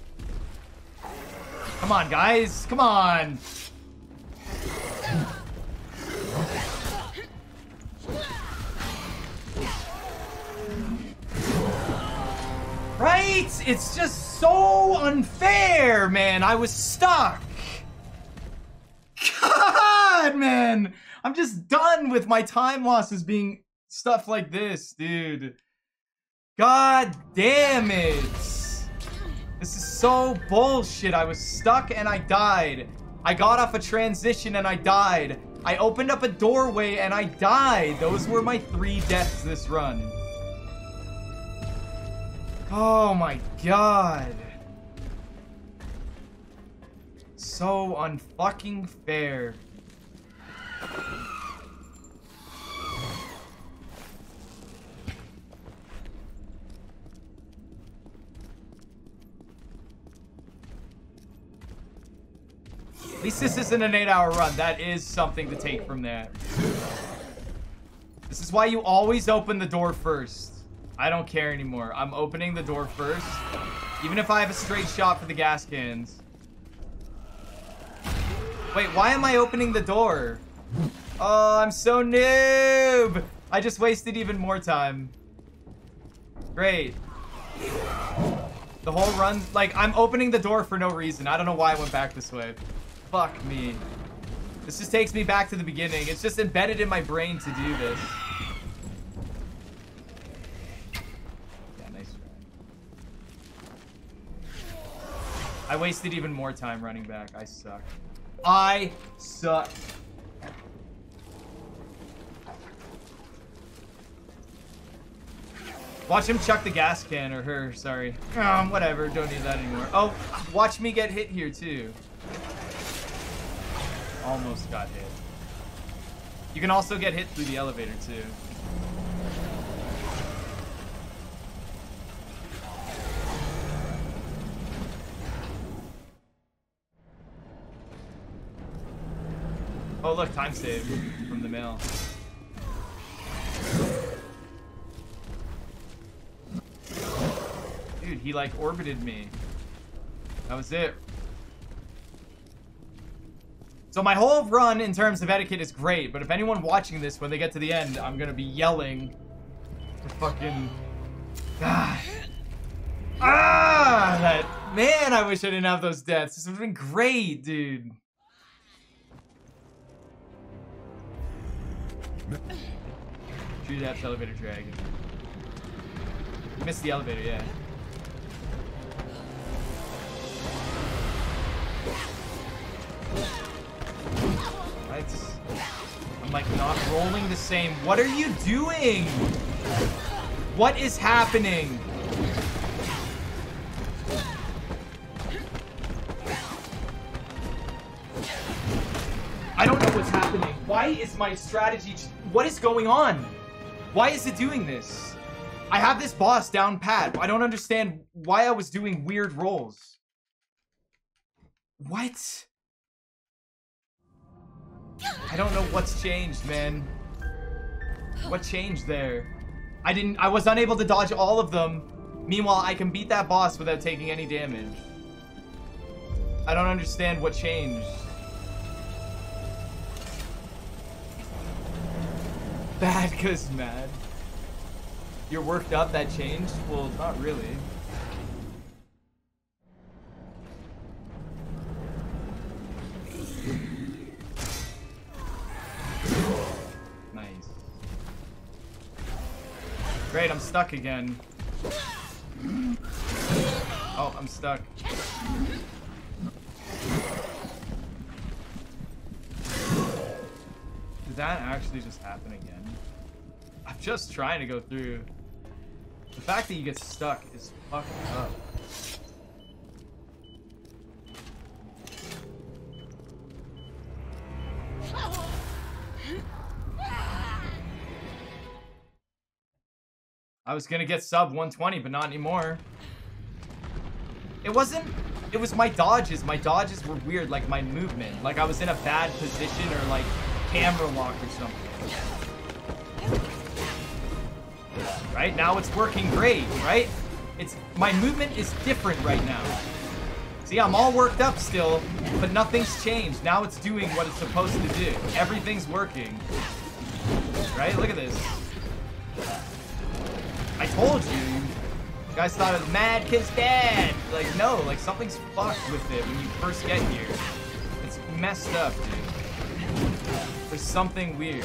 Come on, guys. Come on. Right? It's just so unfair, man. I was stuck. God, man. I'm just done with my time losses being stuff like this, dude. God damn it. So bullshit. I was stuck and I died. I got off a transition and I died. I opened up a doorway and I died. Those were my three deaths this run. Oh my god. So unfucking fair. Least this isn't an eight hour run. That is something to take from that. This is why you always open the door first. I don't care anymore. I'm opening the door first. Even if I have a straight shot for the gas cans. Wait, why am I opening the door? Oh, I'm so noob. I just wasted even more time. Great. The whole run, like, I'm opening the door for no reason. I don't know why I went back this way. Fuck me. This just takes me back to the beginning. It's just embedded in my brain to do this. Yeah, nice try. I wasted even more time running back. I suck. I suck. Watch him chuck the gas can, or her, sorry. Um, whatever, don't need that anymore. Oh, watch me get hit here, too. Almost got hit. You can also get hit through the elevator, too. Oh, look, time save from the mail. Dude, he like orbited me. That was it. So my whole run in terms of etiquette is great, but if anyone watching this when they get to the end, I'm gonna be yelling to fucking... God. Ah! That... Man, I wish I didn't have those deaths. This would have been great, dude. True depth elevator drag. Missed the elevator, yeah. I'm like not rolling the same. What are you doing? What is happening? I don't know what's happening. Why is my strategy... What is going on? Why is it doing this? I have this boss down pat. I don't understand why I was doing weird rolls. What? I don't know what's changed, man. What changed there? I didn't- I was unable to dodge all of them. Meanwhile, I can beat that boss without taking any damage. I don't understand what changed. Bad cause mad. You're worked up, that changed? Well, not really. Great, I'm stuck again. Oh, I'm stuck. Did that actually just happen again? I'm just trying to go through. The fact that you get stuck is fucking up. I was gonna get sub 120, but not anymore. It wasn't... It was my dodges. My dodges were weird, like my movement. Like I was in a bad position or like camera lock or something. Right? Now it's working great, right? It's My movement is different right now. See, I'm all worked up still, but nothing's changed. Now it's doing what it's supposed to do. Everything's working. Right? Look at this. I told you. You guys thought it was mad cause dad. Like, no, like something's fucked with it when you first get here. It's messed up, dude. There's something weird.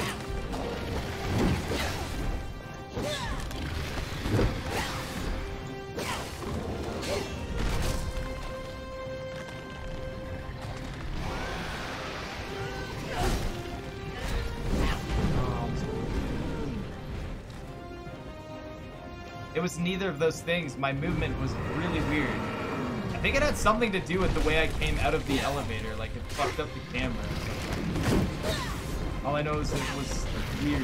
It was neither of those things. My movement was really weird. I think it had something to do with the way I came out of the elevator. Like, it fucked up the camera. All I know is it was weird.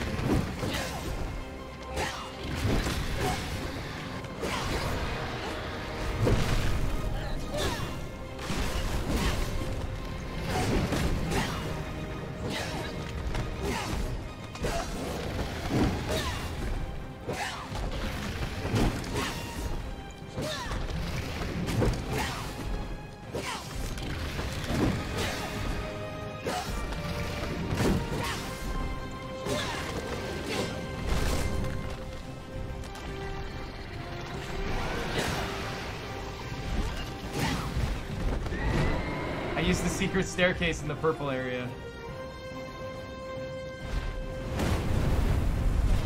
Secret staircase in the purple area.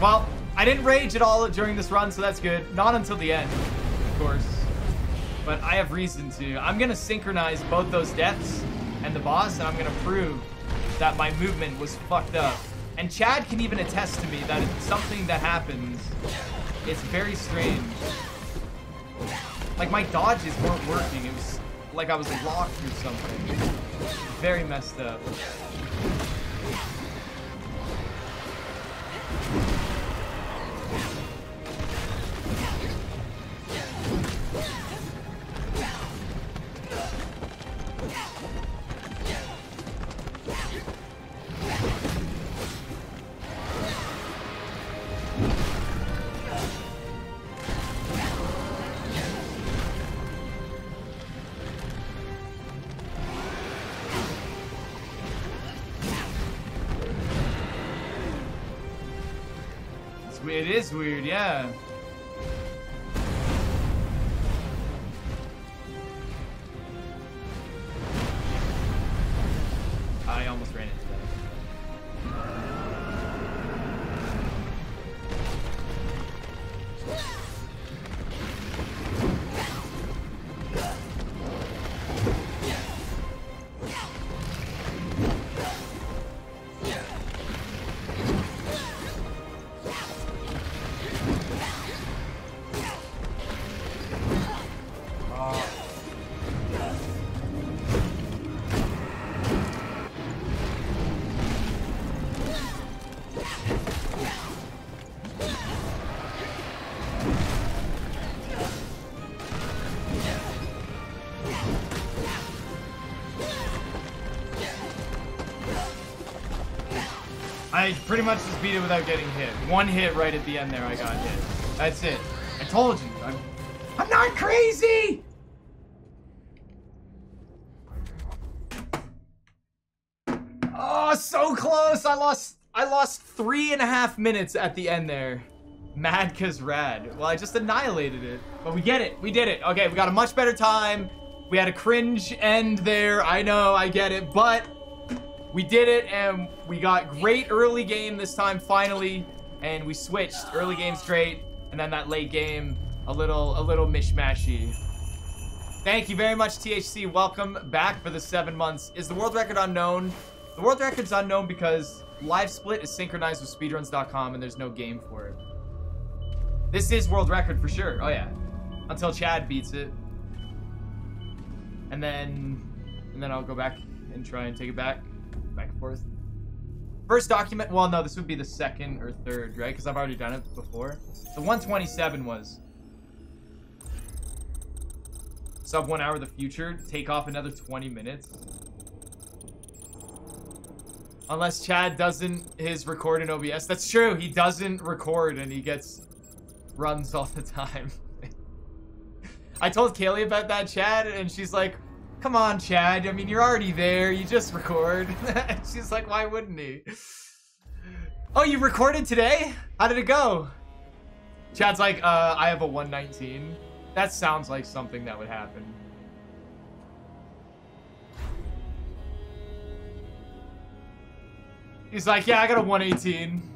Well, I didn't rage at all during this run, so that's good. Not until the end, of course. But I have reason to. I'm going to synchronize both those deaths and the boss, and I'm going to prove that my movement was fucked up. And Chad can even attest to me that it's something that happens. It's very strange. Like, my dodges weren't working. It was like I was locked or something. Very messed up. I pretty much just beat it without getting hit. One hit right at the end there, I got hit. That's it. I told you. I'm, I'm not crazy! Oh, so close! I lost I lost three and a half minutes at the end there. Mad cause rad. Well, I just annihilated it. But we get it. We did it. Okay, we got a much better time. We had a cringe end there. I know, I get it. But we did it, and we got great early game this time, finally. And we switched. Early game straight, and then that late game, a little, a little mishmashy. Thank you very much, THC. Welcome back for the seven months. Is the world record unknown? The world record's unknown because LiveSplit is synchronized with speedruns.com, and there's no game for it. This is world record for sure. Oh, yeah. Until Chad beats it. And then, and then I'll go back and try and take it back back and forth. First document, well, no, this would be the second or third, right? Because I've already done it before. The 127 was sub one hour of the future, take off another 20 minutes. Unless Chad doesn't his record in OBS. That's true, he doesn't record and he gets runs all the time. I told Kaylee about that, Chad, and she's like, Come on, Chad. I mean, you're already there. You just record. She's like, why wouldn't he? Oh, you recorded today? How did it go? Chad's like, uh, I have a 119. That sounds like something that would happen. He's like, yeah, I got a 118.